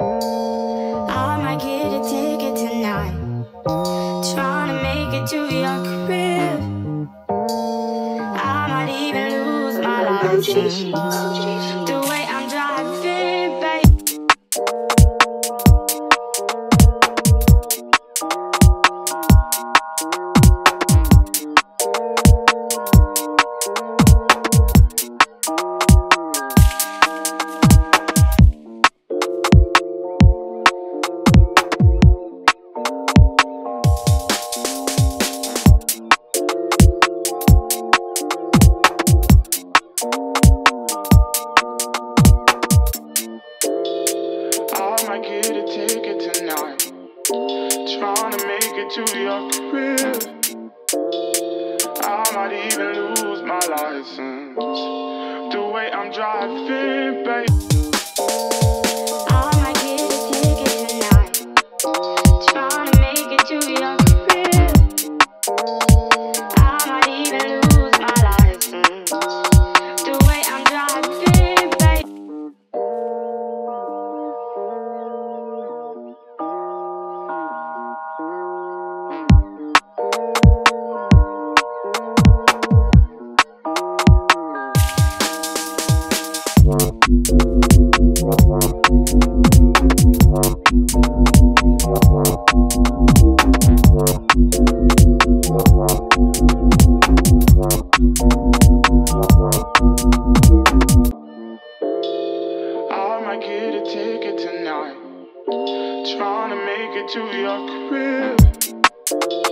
I might get a ticket tonight. Trying to make it to your crib. I might even lose my life. Oh, oh, might get a ticket tonight. Trying to make it to your crib. I might even lose my license. The way I'm driving, babe. Tonight, Trying to make it to your crib.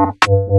Thank you.